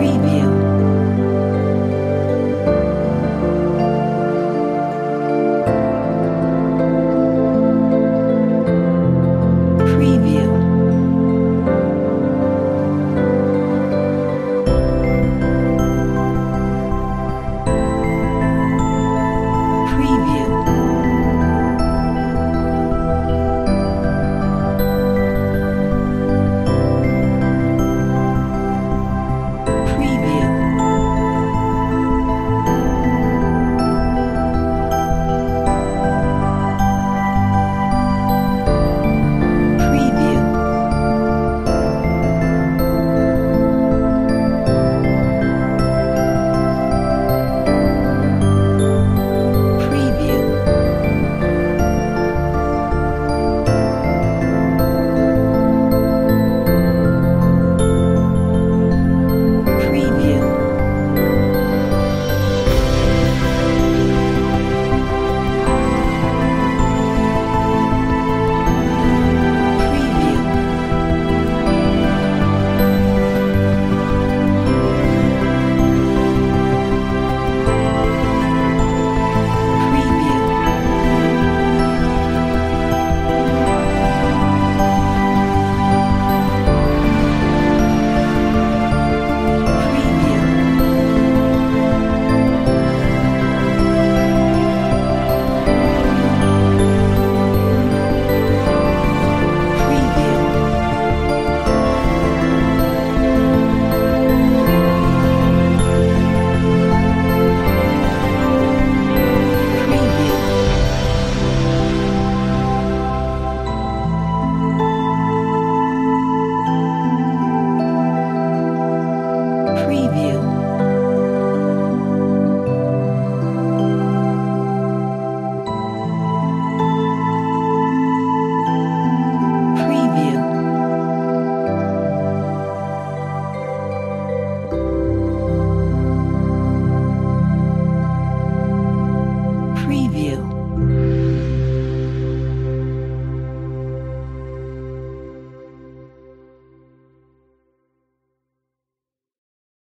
carry.